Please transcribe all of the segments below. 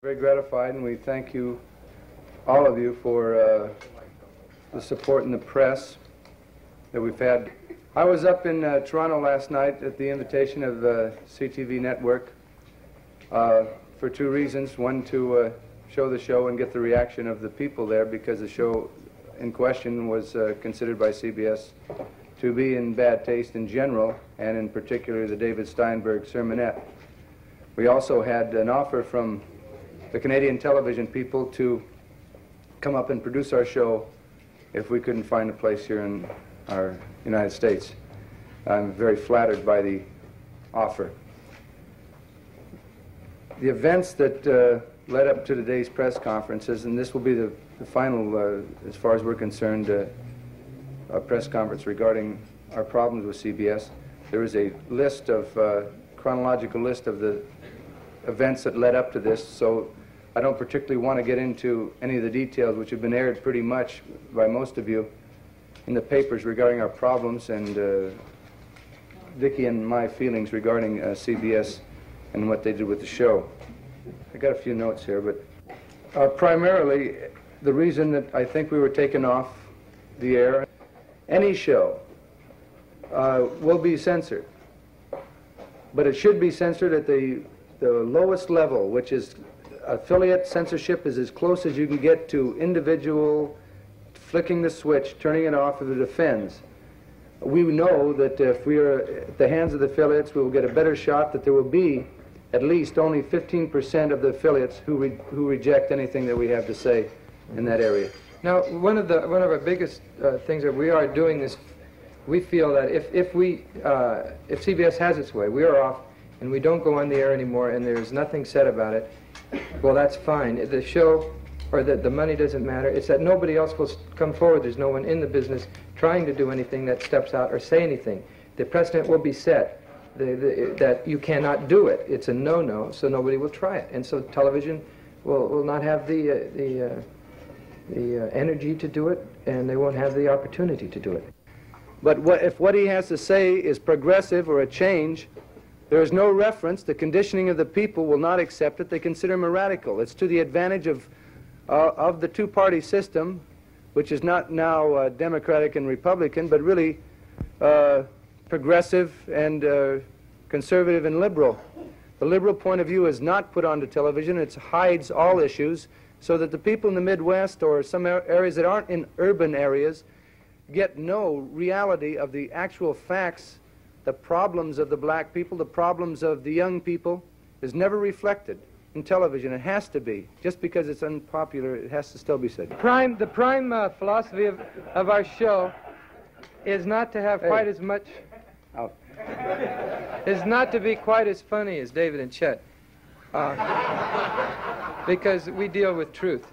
Very gratified, and we thank you, all of you, for uh, the support in the press that we've had. I was up in uh, Toronto last night at the invitation of the CTV network uh, for two reasons. One, to uh, show the show and get the reaction of the people there because the show in question was uh, considered by CBS to be in bad taste in general, and in particular the David Steinberg sermonette. We also had an offer from the Canadian television people to come up and produce our show if we couldn't find a place here in our United States. I'm very flattered by the offer. The events that uh, led up to today's press conferences, and this will be the, the final, uh, as far as we're concerned, uh, press conference regarding our problems with CBS. There is a list of, uh, chronological list of the events that led up to this, so I don't particularly want to get into any of the details which have been aired pretty much by most of you in the papers regarding our problems and uh, Dickie and my feelings regarding uh, CBS and what they did with the show. I got a few notes here, but uh, primarily the reason that I think we were taken off the air, any show uh, will be censored, but it should be censored at the, the lowest level, which is affiliate censorship is as close as you can get to individual flicking the switch, turning it off if it offends. We know that if we are at the hands of the affiliates, we will get a better shot that there will be at least only 15% of the affiliates who, re who reject anything that we have to say in that area. Now, one of the one of our biggest uh, things that we are doing is, we feel that if if we uh, if CBS has its way, we are off, and we don't go on the air anymore, and there's nothing said about it. Well, that's fine. The show or that the money doesn't matter. It's that nobody else will come forward. There's no one in the business trying to do anything that steps out or say anything. The precedent will be set the, the, that you cannot do it. It's a no-no, so nobody will try it. And so television will, will not have the, uh, the, uh, the uh, energy to do it, and they won't have the opportunity to do it. But what, if what he has to say is progressive or a change, there is no reference. The conditioning of the people will not accept it. They consider him a radical. It's to the advantage of, uh, of the two-party system, which is not now uh, Democratic and Republican, but really uh, progressive and uh, conservative and liberal. The liberal point of view is not put onto television. It hides all issues so that the people in the Midwest or some areas that aren't in urban areas get no reality of the actual facts the problems of the black people, the problems of the young people, is never reflected in television. It has to be. Just because it's unpopular, it has to still be said. Prime, the prime uh, philosophy of, of our show is not to have hey. quite as much. Oh. is not to be quite as funny as David and Chet. Uh, because we deal with truth.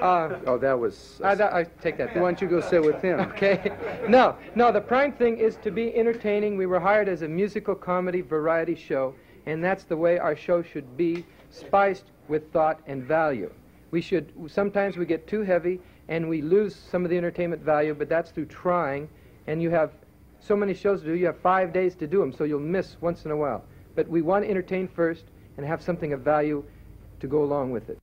Uh, oh, that was. I, I, take that back. Why don't you go sit with him? Okay. No, no. The prime thing is to be entertaining. We were hired as a musical comedy variety show, and that's the way our show should be, spiced with thought and value. We should. Sometimes we get too heavy and we lose some of the entertainment value, but that's through trying. And you have so many shows to do. You have five days to do them, so you'll miss once in a while. But we want to entertain first and have something of value to go along with it.